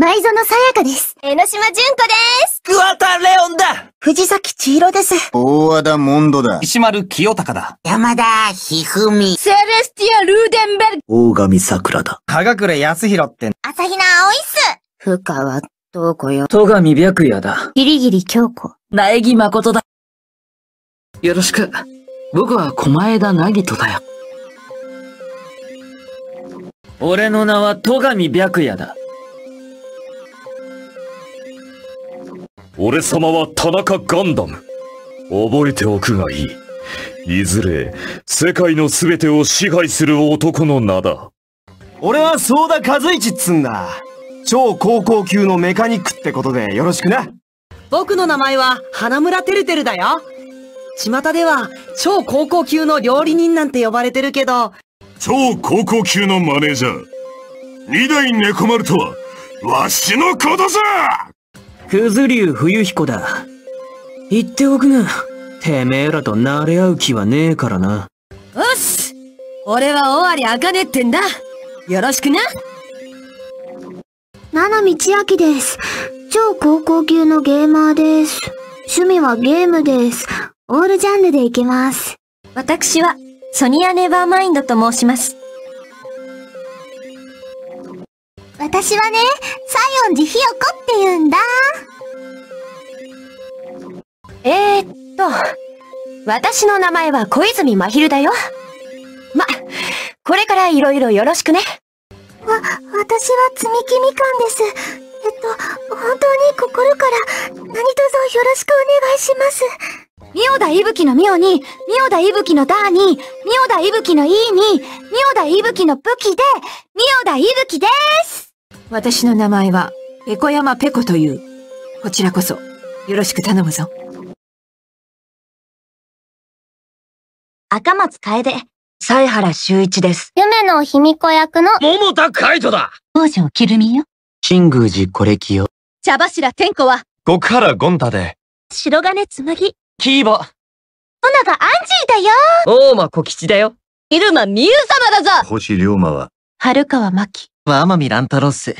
前園さやかです。江ノ島純子です。桑田レオンだ藤崎千尋です。大和田モンドだ。石丸清隆だ山田ひふみ。セレスティア・ルーデンベルグ。大神桜だ。長倉康弘って、朝比奈葵っす。深川東子よ。戸上白夜だ。ギリギリ京子。苗木誠だ。よろしく。僕は狛枝凪人だよ。俺の名は戸上白夜だ。俺様は田中ガンダム。覚えておくがいい。いずれ、世界の全てを支配する男の名だ。俺はソーダ和一っつんだ。超高校級のメカニックってことでよろしくな。僕の名前は花村てるてるだよ。巷では超高校級の料理人なんて呼ばれてるけど、超高校級のマネージャー。二代猫丸とは、わしのことさくず竜冬彦だ。言っておくが、てめえらと慣れ合う気はねえからな。よし俺は尾張茜ってんだ。よろしくな。七道明です。超高校級のゲーマーです。趣味はゲームです。オールジャンルでいけます。私は、ソニア・ネバーマインドと申します。私はね、西園寺ひよこって言うんだ。えー、っと、私の名前は小泉真昼だよ。ま、これからいろいろよろしくね。わ、私は積み木みかんです。えっと、本当に心から、何卒よろしくお願いします。ミオダイブキのミオに、ミオダイブキのダーに、ミオダイブキのイーに、ミオダイブキの武器で、ミオダイブキです私の名前は、ペコヤマペコという。こちらこそ、よろしく頼むぞ。赤松楓。犀原修一です。夢の卑弥呼役の桃田海人だ王女きるみよ。新宮寺小力よ。茶柱天子は、極原ゴン太で。白金紬。キーボ。トナがアンジーだよ。大間小吉だよ。入間美優様だぞ星龍馬は、春川真希。天海乱太郎っす。